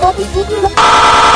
Tapi.